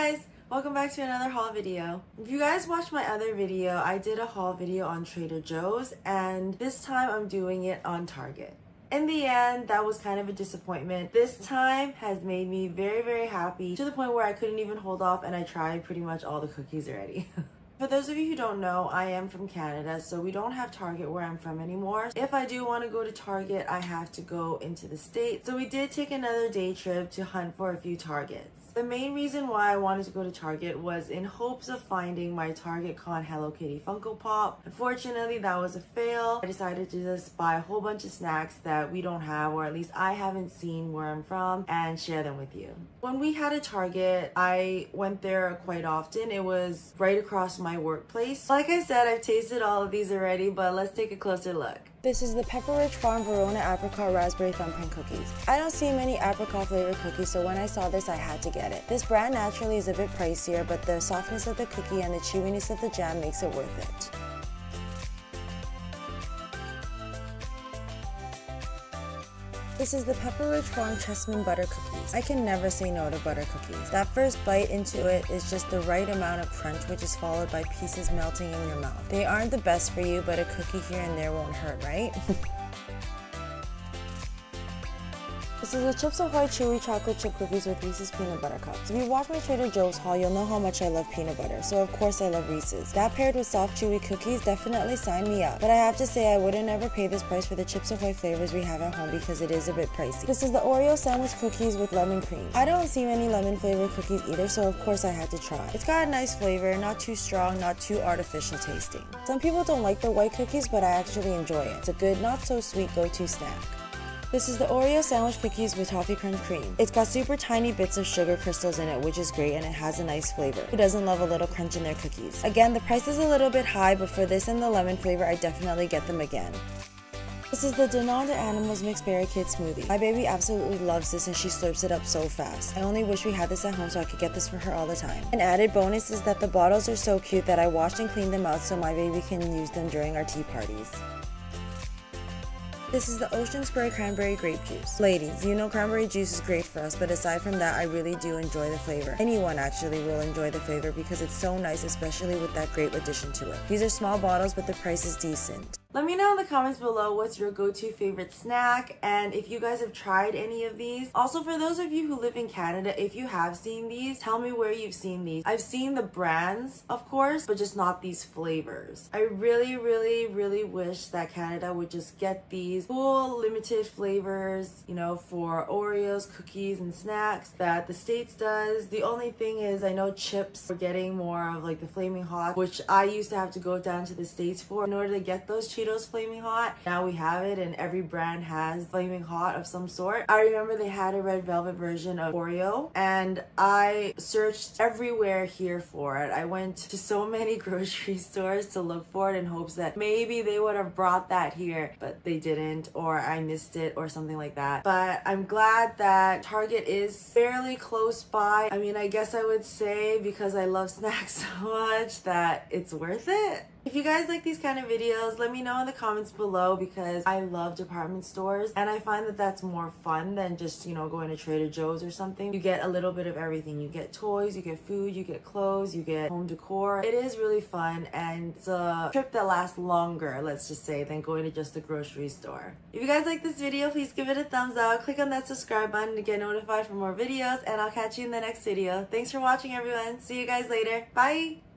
guys! Welcome back to another haul video. If you guys watched my other video, I did a haul video on Trader Joe's and this time I'm doing it on Target. In the end, that was kind of a disappointment. This time has made me very, very happy to the point where I couldn't even hold off and I tried pretty much all the cookies already. For those of you who don't know, I am from Canada, so we don't have Target where I'm from anymore. If I do want to go to Target, I have to go into the States. So we did take another day trip to hunt for a few Targets. The main reason why I wanted to go to Target was in hopes of finding my Target Con Hello Kitty Funko Pop. Unfortunately, that was a fail. I decided to just buy a whole bunch of snacks that we don't have, or at least I haven't seen where I'm from, and share them with you. When we had a Target, I went there quite often. It was right across my workplace. Like I said, I've tasted all of these already, but let's take a closer look. This is the Pepperidge Farm Verona Apricot Raspberry Thumbprint Cookies. I don't see many apricot flavored cookies, so when I saw this, I had to get it. This brand naturally is a bit pricier, but the softness of the cookie and the chewiness of the jam makes it worth it. This is the Pepperidge Farm Chessmen Butter Cookies. I can never say no to butter cookies. That first bite into it is just the right amount of crunch which is followed by pieces melting in your mouth. They aren't the best for you, but a cookie here and there won't hurt, right? This is the Chips Ahoy Chewy Chocolate Chip Cookies with Reese's Peanut Butter Cups. If you watch my Trader Joe's haul, you'll know how much I love peanut butter, so of course I love Reese's. That paired with soft chewy cookies definitely signed me up, but I have to say I wouldn't ever pay this price for the Chips Ahoy flavors we have at home because it is a bit pricey. This is the Oreo Sandwich Cookies with lemon cream. I don't see many lemon flavored cookies either, so of course I had to try. It's got a nice flavor, not too strong, not too artificial tasting. Some people don't like the white cookies, but I actually enjoy it. It's a good, not so sweet go-to snack. This is the Oreo sandwich cookies with toffee crunch cream. It's got super tiny bits of sugar crystals in it, which is great and it has a nice flavor. Who doesn't love a little crunch in their cookies? Again, the price is a little bit high, but for this and the lemon flavor, I definitely get them again. This is the Dannon Danimals Mixed Berry Kid Smoothie. My baby absolutely loves this and she slurps it up so fast. I only wish we had this at home so I could get this for her all the time. An added bonus is that the bottles are so cute that I washed and cleaned them out so my baby can use them during our tea parties. This is the Ocean Spray Cranberry Grape Juice. Ladies, you know cranberry juice is great for us, but aside from that, I really do enjoy the flavor. Anyone actually will enjoy the flavor because it's so nice, especially with that grape addition to it. These are small bottles, but the price is decent. Let me know in the comments below what's your go-to favorite snack and if you guys have tried any of these. Also, for those of you who live in Canada, if you have seen these, tell me where you've seen these. I've seen the brands, of course, but just not these flavors. I really, really, really wish that Canada would just get these cool limited flavors, you know, for Oreos, cookies, and snacks that the States does. The only thing is I know chips are getting more of like the Flaming Hot, which I used to have to go down to the States for in order to get those Cheetos Flaming Hot. Now we have it and every brand has Flaming Hot of some sort. I remember they had a red velvet version of Oreo and I searched everywhere here for it. I went to so many grocery stores to look for it in hopes that maybe they would have brought that here, but they didn't or I missed it or something like that. But I'm glad that Target is fairly close by. I mean, I guess I would say because I love snacks so much that it's worth it. If you guys like these kind of videos, let me know in the comments below because I love department stores and I find that that's more fun than just, you know, going to Trader Joe's or something. You get a little bit of everything. You get toys, you get food, you get clothes, you get home decor. It is really fun and it's a trip that lasts longer, let's just say, than going to just the grocery store. If you guys like this video, please give it a thumbs up. Click on that subscribe button to get notified for more videos and I'll catch you in the next video. Thanks for watching everyone. See you guys later. Bye!